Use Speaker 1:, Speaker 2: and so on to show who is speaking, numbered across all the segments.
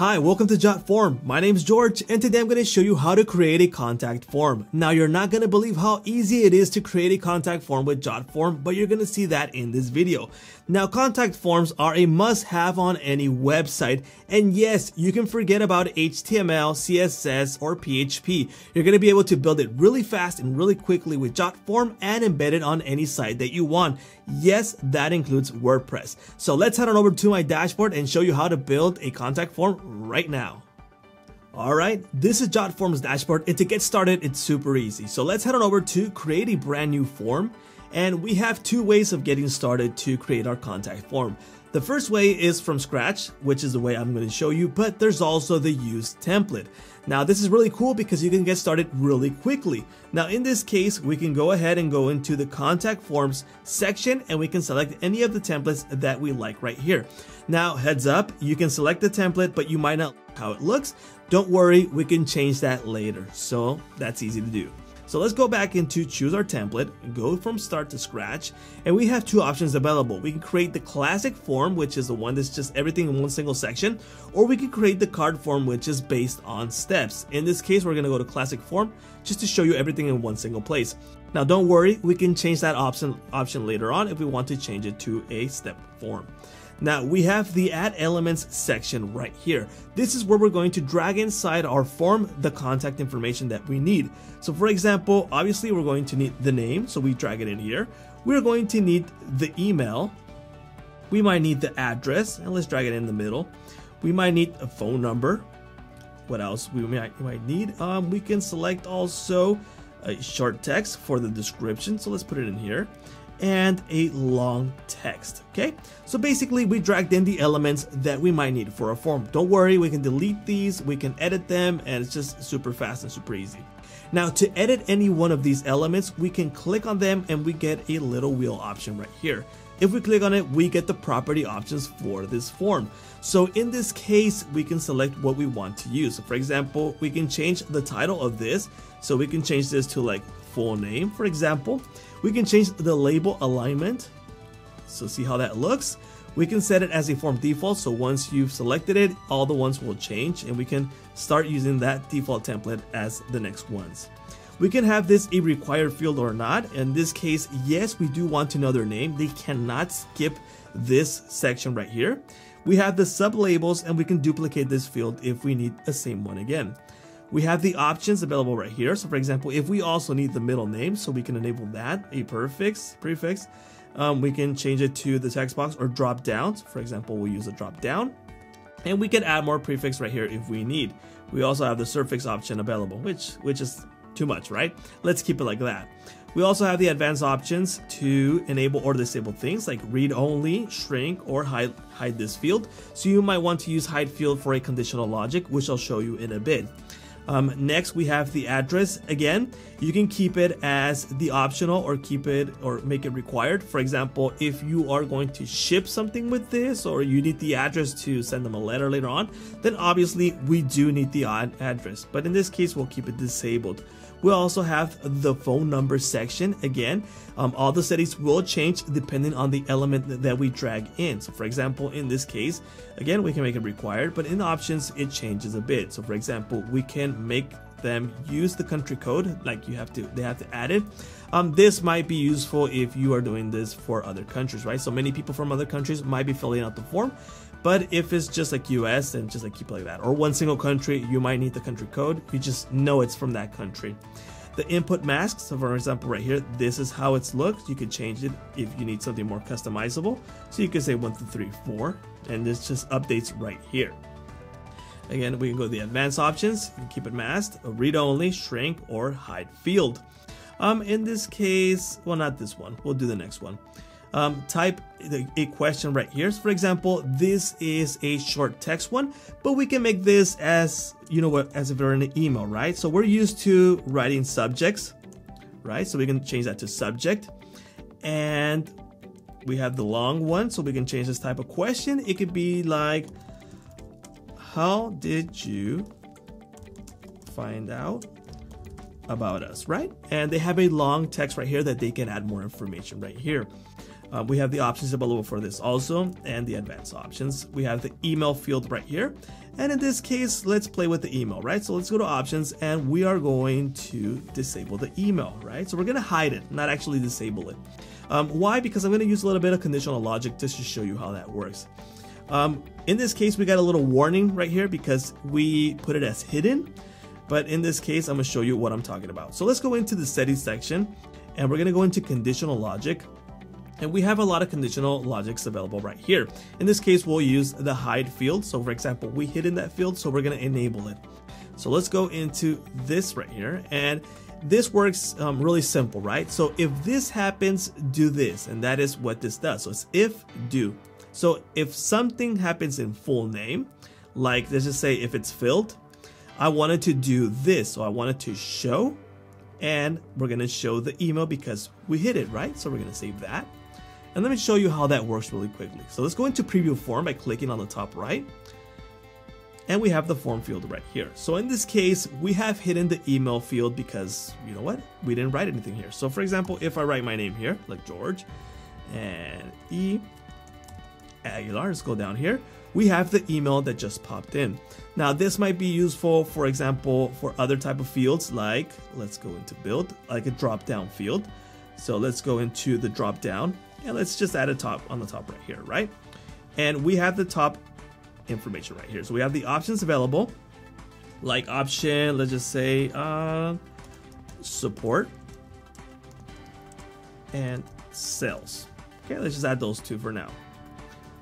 Speaker 1: Hi, welcome to JotForm. My name is George and today I'm going to show you how to create a contact form. Now you're not going to believe how easy it is to create a contact form with JotForm, but you're going to see that in this video. Now contact forms are a must have on any website and yes, you can forget about HTML, CSS, or PHP. You're going to be able to build it really fast and really quickly with JotForm and embed it on any site that you want. Yes, that includes WordPress. So let's head on over to my dashboard and show you how to build a contact form right now. Alright, this is JotForm's dashboard and to get started it's super easy. So let's head on over to create a brand new form and we have two ways of getting started to create our contact form. The first way is from scratch, which is the way I'm going to show you, but there's also the use template. Now this is really cool because you can get started really quickly. Now in this case, we can go ahead and go into the contact forms section and we can select any of the templates that we like right here. Now heads up, you can select the template, but you might not like how it looks. Don't worry, we can change that later. So that's easy to do. So let's go back into choose our template, go from start to scratch, and we have two options available. We can create the classic form, which is the one that's just everything in one single section, or we can create the card form, which is based on steps. In this case, we're gonna go to classic form just to show you everything in one single place. Now don't worry, we can change that option, option later on if we want to change it to a step form. Now we have the add elements section right here. This is where we're going to drag inside our form the contact information that we need. So for example, obviously we're going to need the name, so we drag it in here. We're going to need the email. We might need the address, and let's drag it in the middle. We might need a phone number. What else we might, we might need? Um, we can select also a short text for the description, so let's put it in here and a long text, okay? So basically we dragged in the elements that we might need for a form. Don't worry, we can delete these, we can edit them, and it's just super fast and super easy. Now to edit any one of these elements, we can click on them and we get a little wheel option right here. If we click on it, we get the property options for this form. So in this case, we can select what we want to use. For example, we can change the title of this. So we can change this to like full name, for example. We can change the label alignment. So see how that looks. We can set it as a form default. So once you've selected it, all the ones will change and we can start using that default template as the next ones. We can have this a required field or not. In this case, yes, we do want to know their name. They cannot skip this section right here. We have the sub labels and we can duplicate this field if we need the same one again. We have the options available right here. So for example, if we also need the middle name, so we can enable that, a prefix, prefix, um, we can change it to the text box or drop down. So for example, we'll use a drop down and we can add more prefix right here if we need. We also have the suffix option available, which, which is too much, right? Let's keep it like that. We also have the advanced options to enable or disable things like read only, shrink, or hide, hide this field. So you might want to use hide field for a conditional logic, which I'll show you in a bit. Um, next, we have the address. Again, you can keep it as the optional or keep it or make it required. For example, if you are going to ship something with this or you need the address to send them a letter later on, then obviously we do need the address. But in this case, we'll keep it disabled. We also have the phone number section. Again, um, all the settings will change depending on the element that we drag in. So for example, in this case, again, we can make it required, but in options, it changes a bit. So for example, we can make them use the country code like you have to they have to add it um, this might be useful if you are doing this for other countries right so many people from other countries might be filling out the form but if it's just like US and just like keep like that, or one single country, you might need the country code. You just know it's from that country. The input mask, so for example right here, this is how it's looked. You could change it if you need something more customizable. So you could say 1, 2, 3, 4, and this just updates right here. Again, we can go to the advanced options, keep it masked, read only, shrink, or hide field. Um, in this case, well, not this one. We'll do the next one um, type a question right here. So for example, this is a short text one, but we can make this as, you know what, as if we're in an email, right? So we're used to writing subjects, right? So we can change that to subject. And we have the long one, so we can change this type of question. It could be like, how did you find out about us, right? And they have a long text right here that they can add more information right here. Uh, we have the options available for this also and the advanced options. We have the email field right here. And in this case, let's play with the email, right? So let's go to options and we are going to disable the email, right? So we're going to hide it, not actually disable it. Um, why? Because I'm going to use a little bit of conditional logic just to show you how that works. Um, in this case, we got a little warning right here because we put it as hidden. But in this case, I'm going to show you what I'm talking about. So let's go into the settings section and we're going to go into conditional logic. And we have a lot of conditional logics available right here. In this case, we'll use the hide field. So for example, we hid in that field, so we're gonna enable it. So let's go into this right here. And this works um, really simple, right? So if this happens, do this. And that is what this does. So it's if, do. So if something happens in full name, like let's just say if it's filled, I wanted to do this. So I wanted to show and we're gonna show the email because we hit it, right? So we're gonna save that. And let me show you how that works really quickly. So let's go into preview form by clicking on the top right. And we have the form field right here. So in this case, we have hidden the email field because, you know what, we didn't write anything here. So for example, if I write my name here, like George, and E Aguilar, let's go down here, we have the email that just popped in. Now this might be useful, for example, for other type of fields like, let's go into build, like a drop down field. So let's go into the drop down and let's just add a top on the top right here, right? And we have the top information right here. So we have the options available, like option, let's just say uh, support and sales. Okay, let's just add those two for now.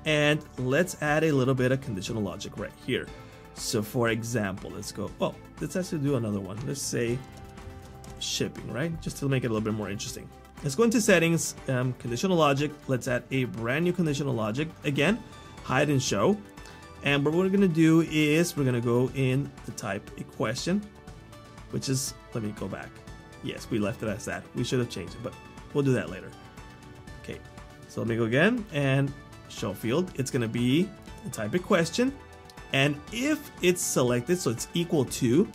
Speaker 1: And let's add a little bit of conditional logic right here. So for example, let's go, oh, let's actually do another one. Let's say shipping, right? Just to make it a little bit more interesting. Let's go into settings, um, conditional logic. Let's add a brand new conditional logic. Again, hide and show. And what we're gonna do is we're gonna go in the type a question, which is, let me go back. Yes, we left it as that. We should have changed it, but we'll do that later. Okay, so let me go again and show field. It's gonna be the type of question. And if it's selected, so it's equal to,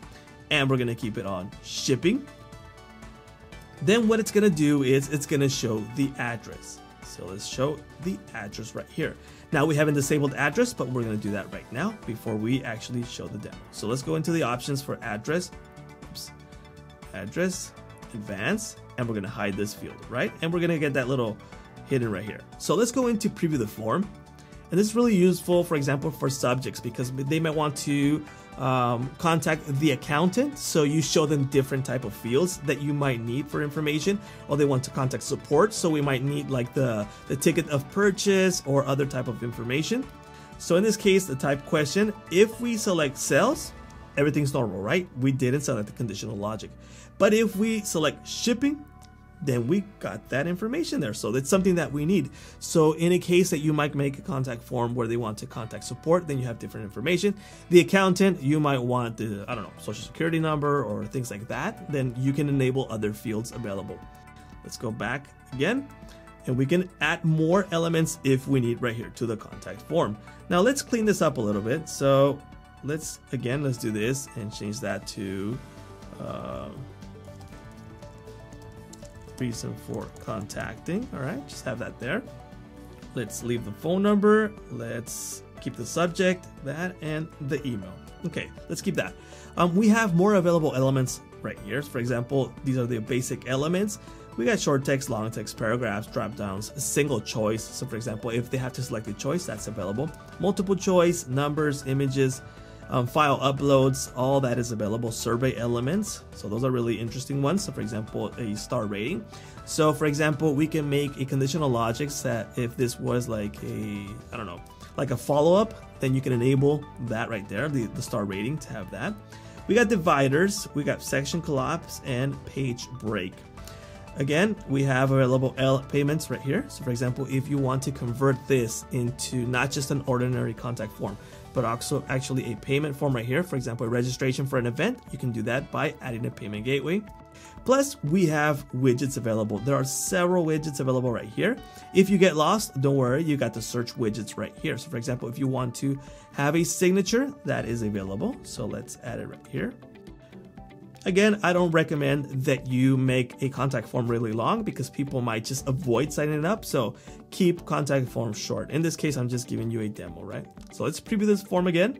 Speaker 1: and we're gonna keep it on shipping, then what it's gonna do is it's gonna show the address. So let's show the address right here. Now we haven't disabled address, but we're gonna do that right now before we actually show the demo. So let's go into the options for address, Oops. address, advanced, and we're gonna hide this field, right? And we're gonna get that little hidden right here. So let's go into preview the form. And this is really useful, for example, for subjects because they might want to um, contact the accountant. So you show them different type of fields that you might need for information, or they want to contact support. So we might need like the, the ticket of purchase or other type of information. So in this case, the type question, if we select sales, everything's normal, right? We didn't select the conditional logic. But if we select shipping, then we got that information there. So that's something that we need. So in a case that you might make a contact form where they want to contact support, then you have different information. The accountant, you might want the, I don't know, social security number or things like that. Then you can enable other fields available. Let's go back again and we can add more elements if we need right here to the contact form. Now let's clean this up a little bit. So let's, again, let's do this and change that to, uh, reason for contacting. All right, just have that there. Let's leave the phone number. Let's keep the subject, that, and the email. Okay, let's keep that. Um, we have more available elements right here. For example, these are the basic elements. We got short text, long text, paragraphs, drop downs, single choice. So for example, if they have to select a choice, that's available. Multiple choice, numbers, images, um, file uploads, all that is available. Survey elements, so those are really interesting ones. So for example, a star rating. So for example, we can make a conditional logic that if this was like a, I don't know, like a follow-up, then you can enable that right there, the, the star rating to have that. We got dividers, we got section collapse and page break. Again, we have available L payments right here. So for example, if you want to convert this into not just an ordinary contact form, but also actually a payment form right here. For example, a registration for an event, you can do that by adding a payment gateway. Plus, we have widgets available. There are several widgets available right here. If you get lost, don't worry, you got the search widgets right here. So for example, if you want to have a signature, that is available. So let's add it right here. Again, I don't recommend that you make a contact form really long because people might just avoid signing up. So keep contact form short. In this case, I'm just giving you a demo, right? So let's preview this form again.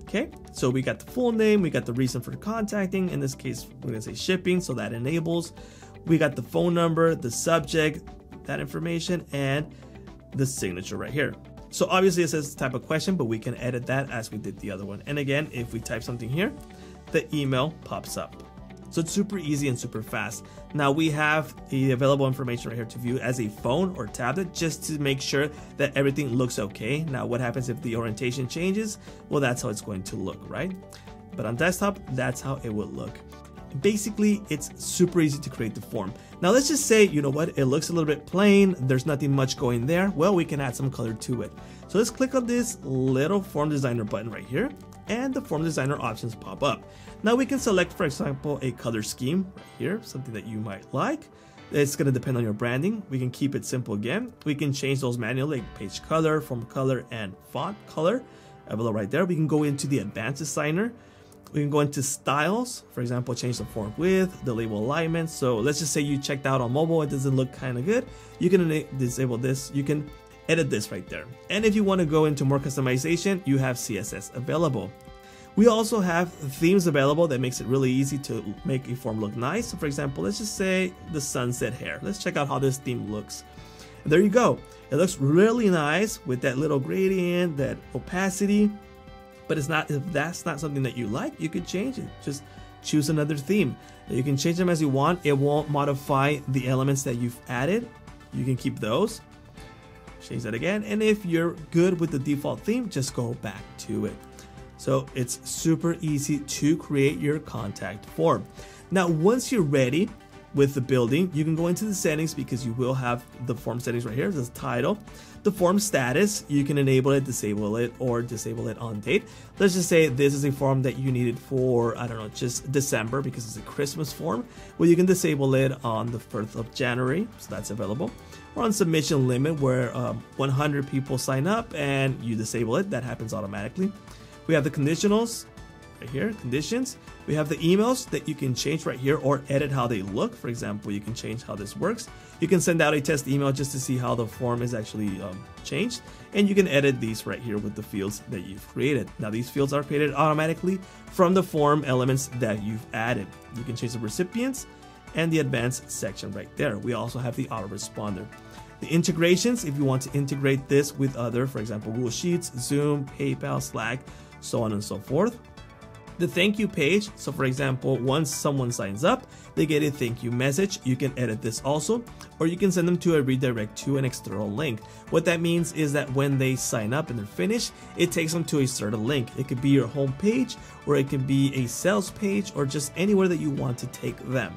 Speaker 1: Okay, so we got the full name, we got the reason for contacting. In this case, we're gonna say shipping, so that enables. We got the phone number, the subject, that information, and the signature right here. So obviously it says type of question, but we can edit that as we did the other one. And again, if we type something here, the email pops up. So it's super easy and super fast. Now we have the available information right here to view as a phone or tablet just to make sure that everything looks okay. Now what happens if the orientation changes? Well, that's how it's going to look, right? But on desktop, that's how it would look. Basically, it's super easy to create the form. Now let's just say, you know what, it looks a little bit plain, there's nothing much going there. Well, we can add some color to it. So let's click on this little form designer button right here and the form designer options pop up. Now we can select, for example, a color scheme right here, something that you might like. It's going to depend on your branding. We can keep it simple again. We can change those manually, like page color, form color, and font color. Uh, below right there, we can go into the advanced designer. We can go into styles, for example, change the font width, the label alignment. So let's just say you checked out on mobile, it doesn't look kind of good. You can disable this. You can edit this right there. And if you want to go into more customization, you have CSS available. We also have themes available that makes it really easy to make a form look nice. So for example, let's just say the sunset hair. Let's check out how this theme looks. There you go. It looks really nice with that little gradient, that opacity. But it's not if that's not something that you like, you could change it. Just choose another theme. You can change them as you want. It won't modify the elements that you've added. You can keep those. Change that again. And if you're good with the default theme, just go back to it. So it's super easy to create your contact form. Now, once you're ready with the building, you can go into the settings because you will have the form settings right here, the title, the form status, you can enable it, disable it, or disable it on date. Let's just say this is a form that you needed for, I don't know, just December because it's a Christmas form. Well, you can disable it on the 1st of January, so that's available. Or on submission limit where um, 100 people sign up and you disable it, that happens automatically. We have the conditionals right here, conditions. We have the emails that you can change right here or edit how they look. For example, you can change how this works. You can send out a test email just to see how the form is actually um, changed. And you can edit these right here with the fields that you've created. Now these fields are created automatically from the form elements that you've added. You can change the recipients and the advanced section right there. We also have the autoresponder. The integrations, if you want to integrate this with other, for example, Google Sheets, Zoom, PayPal, Slack, so on and so forth. The thank you page, so for example, once someone signs up, they get a thank you message. You can edit this also, or you can send them to a redirect to an external link. What that means is that when they sign up and they're finished, it takes them to a certain link. It could be your home page, or it could be a sales page, or just anywhere that you want to take them.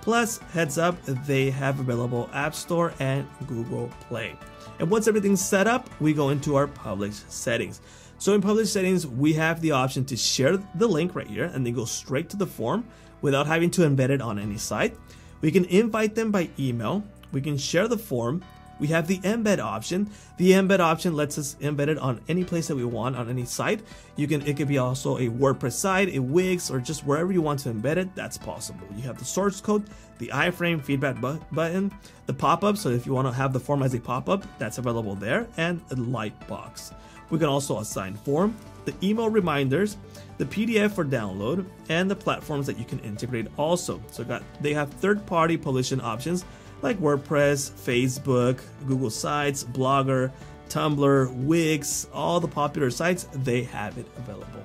Speaker 1: Plus, heads up, they have available App Store and Google Play. And once everything's set up, we go into our publish settings. So in publish settings, we have the option to share the link right here and then go straight to the form without having to embed it on any site. We can invite them by email. We can share the form. We have the embed option. The embed option lets us embed it on any place that we want on any site. You can it could be also a WordPress site, a Wix, or just wherever you want to embed it. That's possible. You have the source code, the iframe feedback bu button, the pop-up. So if you want to have the form as a pop-up, that's available there, and a light box. We can also assign form, the email reminders, the PDF for download, and the platforms that you can integrate also. So got they have third-party publishing options like WordPress, Facebook, Google Sites, Blogger, Tumblr, Wix, all the popular sites, they have it available.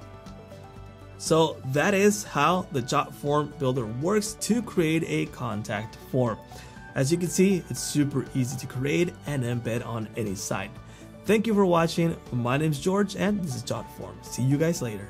Speaker 1: So that is how the Jotform Builder works to create a contact form. As you can see, it's super easy to create and embed on any site. Thank you for watching. My name is George and this is Jotform. See you guys later.